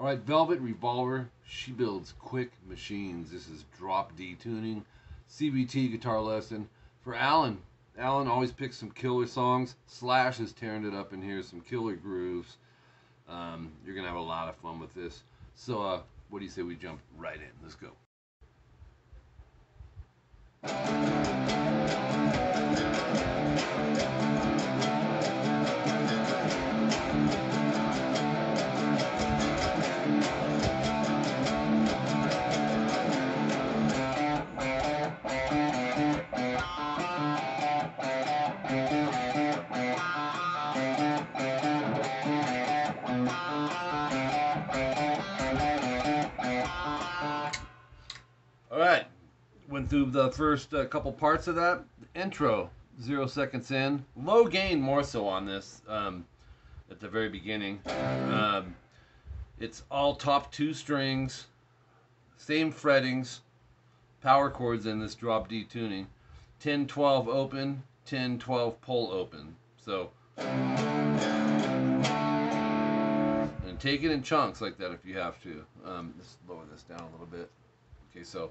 All right, Velvet Revolver. She builds quick machines. This is drop D tuning, CVT guitar lesson for Alan. Alan always picks some killer songs. Slash is tearing it up in here, some killer grooves. Um, you're gonna have a lot of fun with this. So, uh, what do you say we jump right in? Let's go. Through the first uh, couple parts of that intro. Zero seconds in, low gain more so on this um, at the very beginning. Um, it's all top two strings, same frettings, power chords in this drop D tuning. 10 12 open, 10 12 pull open. So, and take it in chunks like that if you have to. Um, let's lower this down a little bit. Okay, so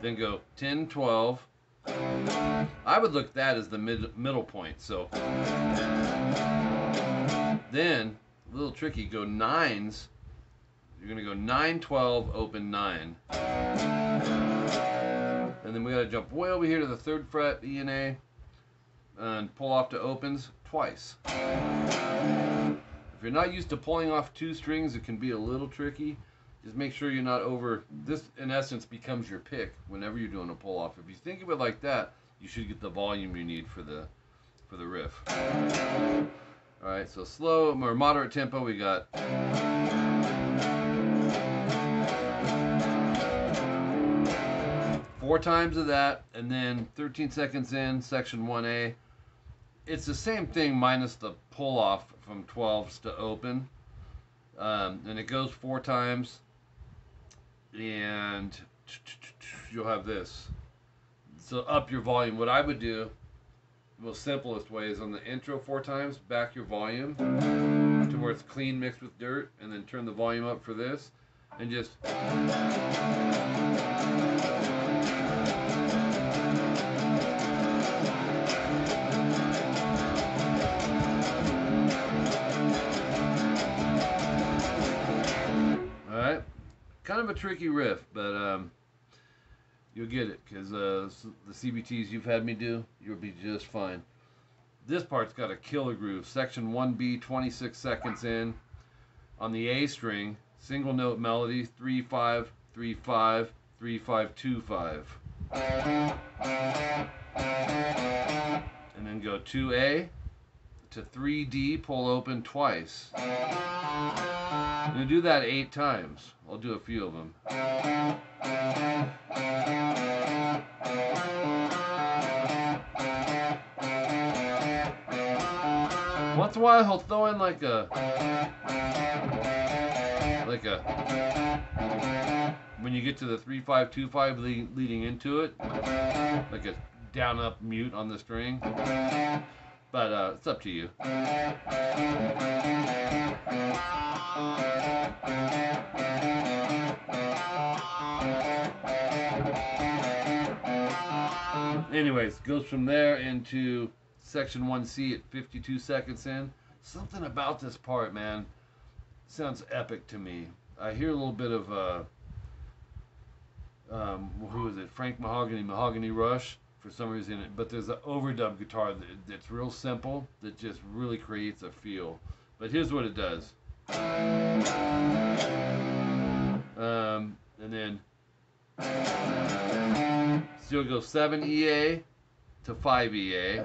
then go 10 12. I would look at that as the mid, middle point. So then, a little tricky, go nines. You're going to go 9 12 open 9. And then we got to jump way over here to the third fret, E and A, and pull off to opens twice. If you're not used to pulling off two strings, it can be a little tricky. Just make sure you're not over. This, in essence, becomes your pick whenever you're doing a pull off. If you think of it like that, you should get the volume you need for the for the riff. All right, so slow or moderate tempo. We got. Four times of that, and then 13 seconds in, section 1A. It's the same thing minus the pull off from 12s to open. Um, and it goes four times, and you'll have this. So up your volume. What I would do, the most simplest way is on the intro four times, back your volume to where it's clean mixed with dirt, and then turn the volume up for this, and just. Kind of a tricky riff, but um, you'll get it because uh, the CVTs you've had me do, you'll be just fine. This part's got a killer groove. Section 1B, 26 seconds in. On the A string, single note melody, 3 5, 3 5, 3 5, 2 5. And then go 2A to 3D, pull open twice. I'm gonna do that eight times. I'll do a few of them. Once in a while, he'll throw in like a, like a, when you get to the three five two five leading, leading into it, like a down up mute on the string. But uh, it's up to you. Anyways, goes from there into section 1C at 52 seconds in. Something about this part, man, sounds epic to me. I hear a little bit of, uh, um, who is it? Frank Mahogany, Mahogany Rush, for some reason. But there's an overdub guitar that, that's real simple that just really creates a feel. But here's what it does. Um, and then so you'll go 7 EA to 5 EA.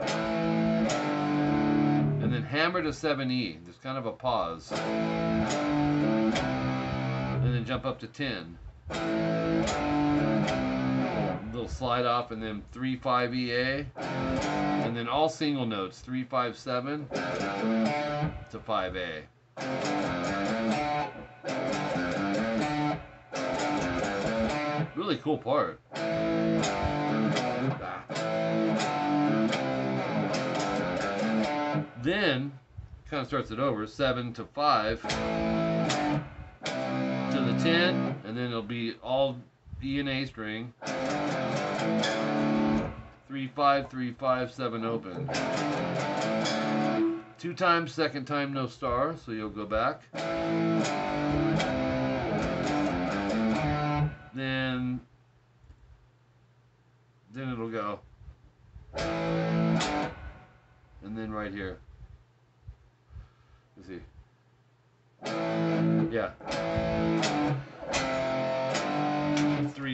And then hammer to 7 E. There's kind of a pause. And then jump up to 10. Little slide off and then 3 5 EA. And then all single notes 3 5 7 to 5A. Really cool part. Then kind of starts it over. Seven to five to the ten, and then it'll be all E and A string. Three five three five seven open. Two times, second time no star, so you'll go back. Then then it'll go. And then right here. Let's see. Yeah.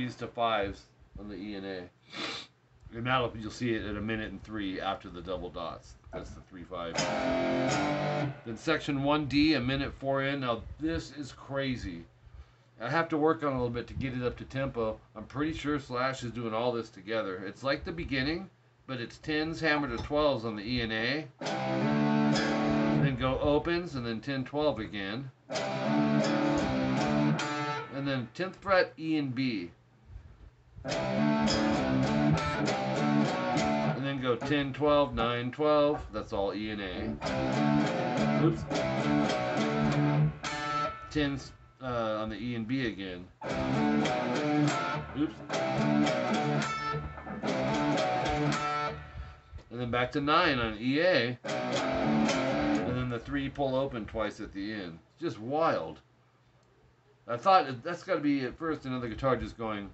Threes to fives on the E and A. And now you'll see it at a minute and three after the double dots. That's the three five. Then section one D, a minute four in. Now this is crazy. I have to work on a little bit to get it up to tempo. I'm pretty sure Slash is doing all this together. It's like the beginning, but it's tens hammered to twelves on the E and A. Then go opens and then 10 12 again. And then 10th fret E and B. And then go 10 12 9 12. That's all E and A. Oops. 10s uh, on the E and B again. Oops. And then back to 9 on EA. And then the 3 pull open twice at the end. Just wild. I thought that's got to be at first another guitar just going.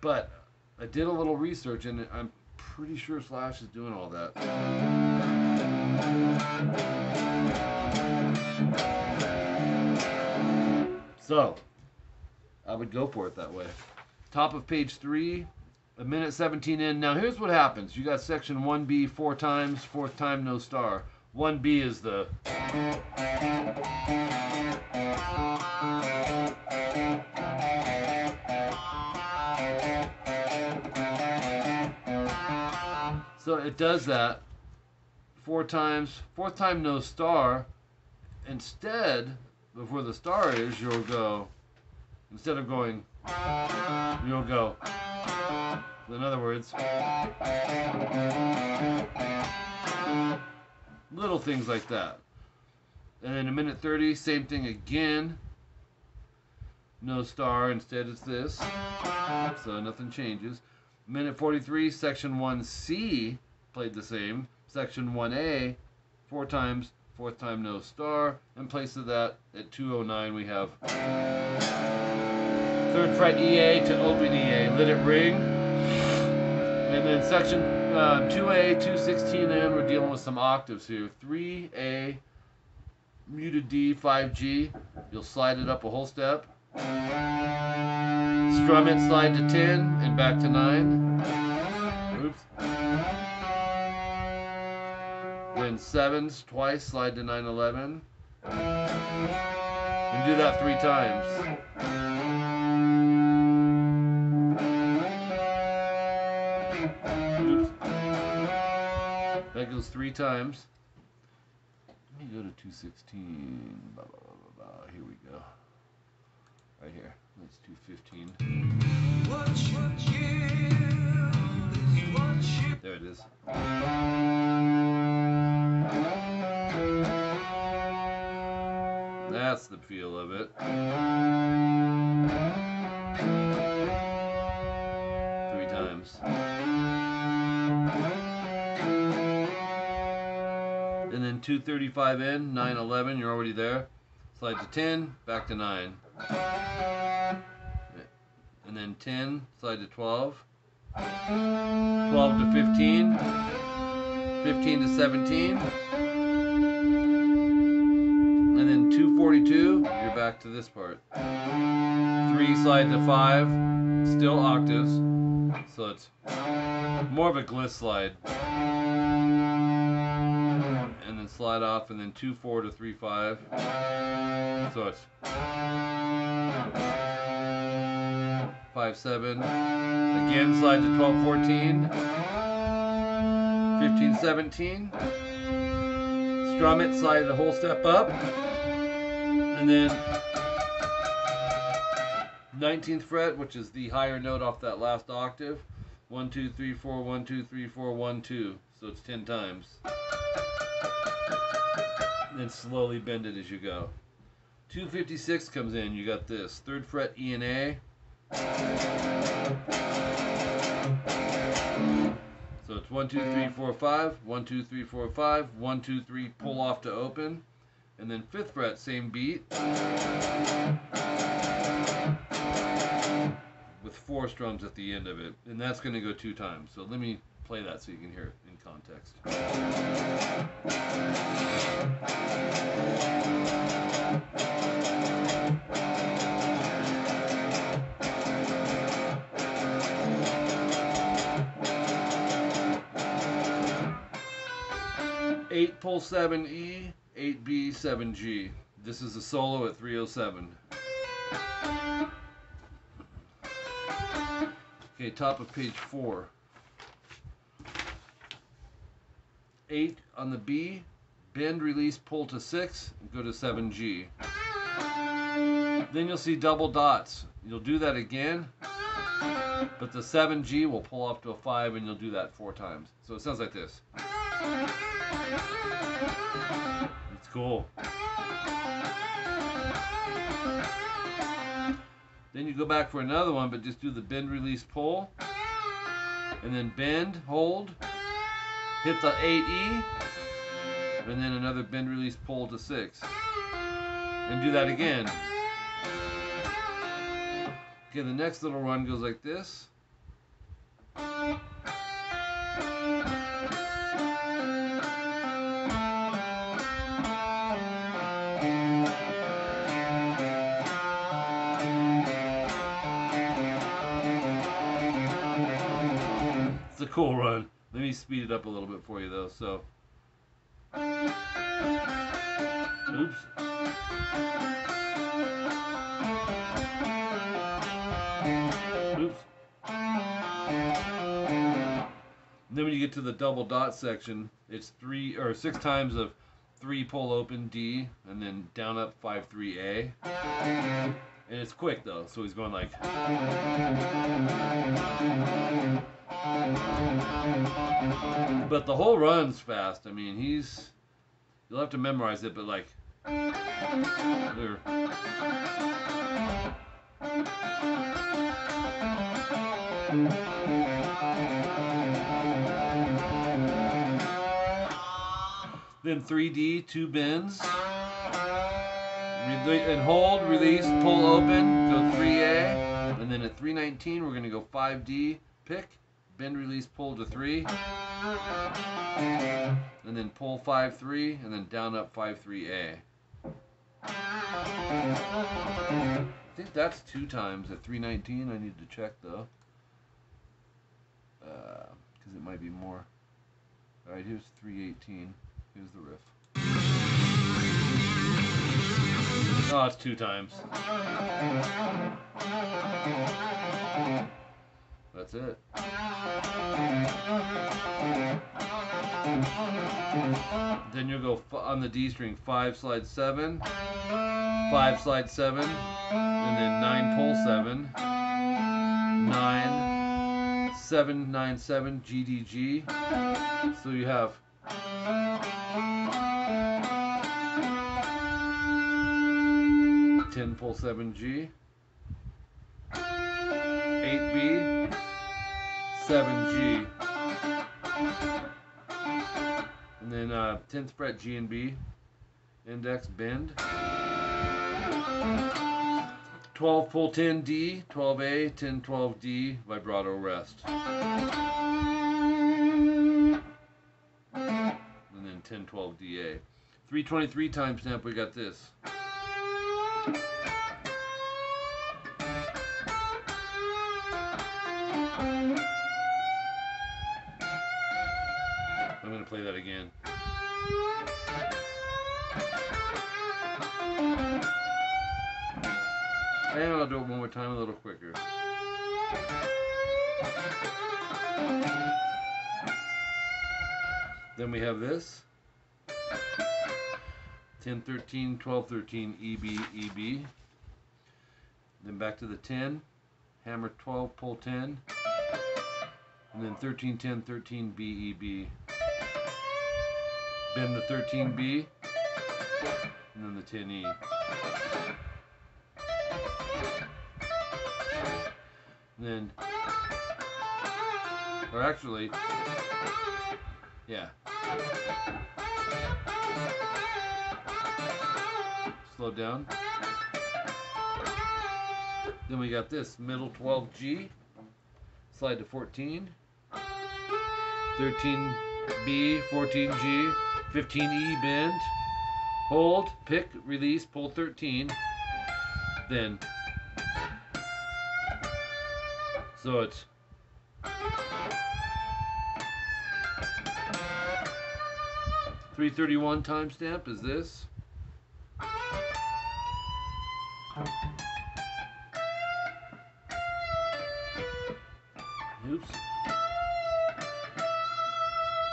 But I did a little research and I'm pretty sure Slash is doing all that. So, I would go for it that way. Top of page three, a minute 17 in. Now, here's what happens you got section 1B four times, fourth time no star. 1B is the. It does that four times, fourth time no star. Instead, before the star is, you'll go, instead of going, you'll go. In other words, little things like that. And then a minute 30, same thing again. No star, instead it's this. So nothing changes. Minute 43, section 1C played the same. Section 1A, four times, fourth time no star. In place of that, at 209, we have third fret EA to open EA. Let it ring. And then section uh, 2A, 216 in, we're dealing with some octaves here. 3A, muted D, 5G. You'll slide it up a whole step. Strum it, slide to 10, and back to 9. Sevens twice, slide to 9, 11. And do that three times. That goes three times. Let me go to 216. Blah, blah, blah, blah, blah. Here we go. Right here. That's 215. There it is. That's the feel of it. Three times. And then 235 in, 911, you're already there. Slide to 10, back to 9. And then 10, slide to 12. 12 to 15. 15 to 17. Back to this part. 3 slide to 5, still octaves. So it's more of a gliss slide. And then slide off, and then 2 4 to 3 5. So it's 5 7. Again, slide to 12 14. 15 17. Strum it, slide the whole step up. And then 19th fret, which is the higher note off that last octave. 1, 2, 3, 4, 1, 2, 3, 4, 1, 2. So it's 10 times. then slowly bend it as you go. 256 comes in, you got this. Third fret E and A. So it's one, two, three, four, five, one, two, three, four, five, one, two, three, pull off to open. And then fifth fret, same beat. With four strums at the end of it. And that's going to go two times. So let me play that so you can hear it in context. Eight pull seven E, eight B, seven G. This is a solo at 307. Okay, top of page four. Eight on the B, bend, release, pull to six, and go to seven G. Then you'll see double dots. You'll do that again, but the seven G will pull off to a five, and you'll do that four times. So it sounds like this. It's cool. Then you go back for another one, but just do the bend, release, pull. And then bend, hold. Hit the 8E. And then another bend, release, pull to 6. And do that again. Okay, the next little run goes like this. Cool run. Let me speed it up a little bit for you though. So, oops. Oops. Then when you get to the double dot section, it's three or six times of three pull open D and then down up five three A. And it's quick though, so he's going like. But the whole run's fast. I mean, he's. You'll have to memorize it, but like. Then 3D, two bends. Rele- and hold, release, pull open, go 3A. And then at 319, we're going to go 5D, pick, bend, release, pull to 3. And then pull 5 3, and then down up 5 3A. I think that's two times at 319. I need to check though. Uh, because it might be more. Alright, here's 318. Here's the riff. Oh, it's two times. That's it. Then you'll go on the D string, five slide seven, five slide seven, and then nine pull seven, nine, seven, nine, seven, GDG. So you have ten pull seven G, eight B, seven G, and then uh, tenth fret G and B, index bend. 12 pull 10 D, 12A, 10 12 D, vibrato rest. And then 10 12 DA. 323 timestamp, we got this. Time a little quicker. Then we have this. 10, 13, 12, 13, EB, EB. Then back to the 10. Hammer 12, pull 10. And then 13, 10, 13, B. Bend the 13B. and then the 10E. Then, or actually, yeah. Slow down. Then we got this middle 12G, slide to 14, 13B, 14G, 15E bend, hold, pick, release, pull 13, then so it's three thirty one timestamp is this. Oops.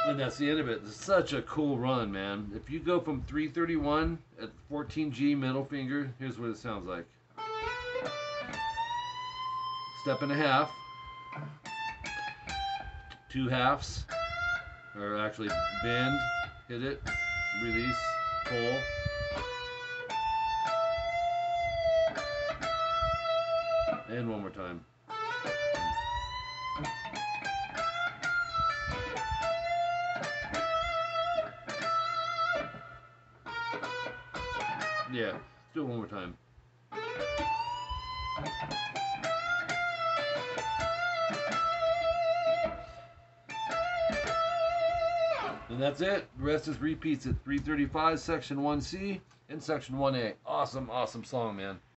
And that's the end of it. It's such a cool run, man. If you go from 331 at 14G middle finger, here's what it sounds like. Step and a half. Two halves. Or actually bend, hit it, release, pull. And one more time. Yeah, let's do it one more time. And that's it. The rest is repeats at 335, section 1C, and section 1A. Awesome, awesome song, man.